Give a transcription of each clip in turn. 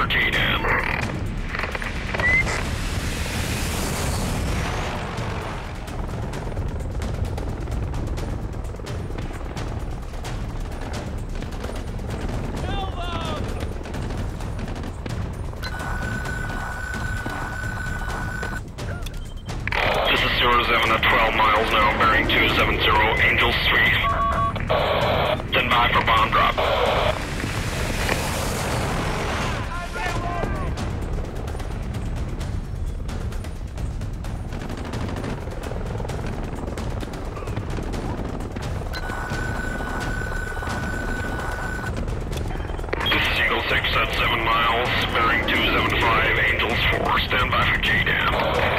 for JDAM. Seven at 12 miles now, bearing 270, Angels 3. Stand by for bomb drop. Is Eagle 6 at 7 miles, bearing 275, Angels 4. Stand by for JDAM.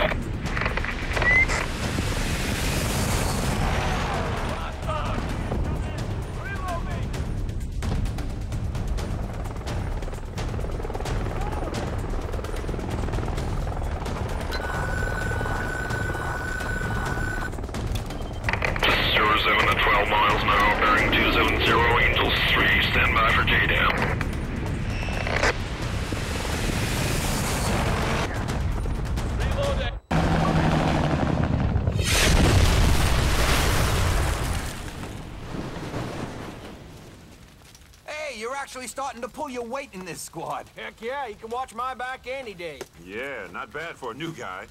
You're actually starting to pull your weight in this squad. Heck yeah, you can watch my back any day. Yeah, not bad for a new guy.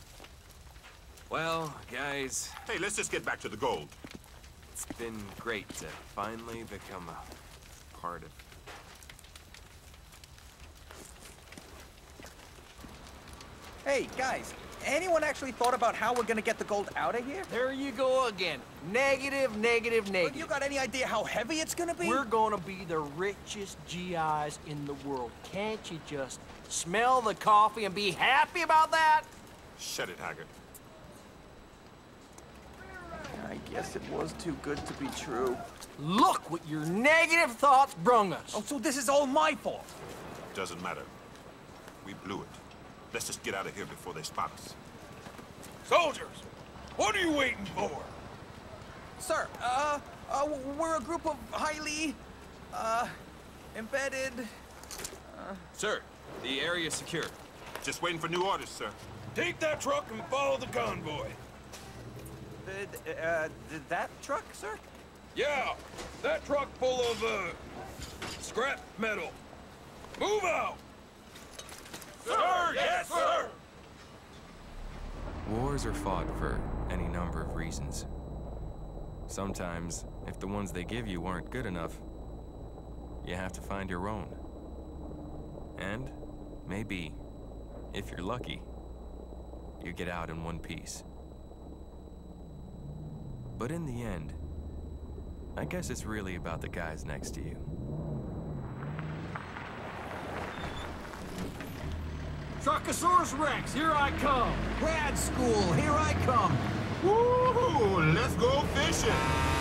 Well, guys, Hey, let's just get back to the gold. it's been great to finally become a part of. Hey, guys, anyone actually thought about how we're gonna get the gold out of here? There you go again. Negative, negative, Have You got any idea how heavy it's gonna be? We're gonna be the richest GIs in the world. Can't you just smell the coffee and be happy about that? Shut it, Haggard. I guess it was too good to be true. Look what your negative thoughts brung us. Oh, so this is all my fault. Doesn't matter. We blew it. Let's just get out of here before they spot us. Soldiers, what are you waiting for? Sir, uh, uh, we're a group of highly, uh, embedded... Sir, the area's secure. Just waiting for new orders, sir. Take that truck and follow the convoy. Uh, uh, that truck, sir? Yeah, that truck full of, uh, scrap metal. Move out! Sir, yes, sir! Wars are fought for any number of reasons. Sometimes, if the ones they give you aren't good enough, you have to find your own. And, maybe, if you're lucky, you get out in one piece. But in the end, I guess it's really about the guys next to you. Truckosaurus Rex, here I come. Grad school, here I come. Woo! Let's go fishing!